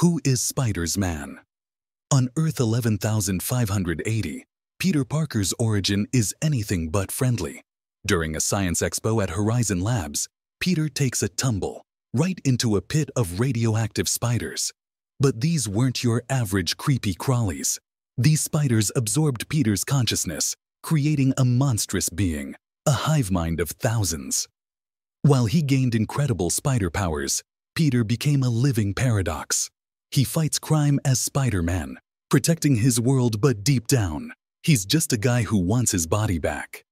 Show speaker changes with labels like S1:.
S1: Who is Spidersman? On Earth 11580, Peter Parker's origin is anything but friendly. During a science expo at Horizon Labs, Peter takes a tumble right into a pit of radioactive spiders. But these weren't your average creepy crawlies. These spiders absorbed Peter's consciousness, creating a monstrous being, a hive mind of thousands. While he gained incredible spider powers, Peter became a living paradox. He fights crime as Spider-Man, protecting his world but deep down, he's just a guy who wants his body back.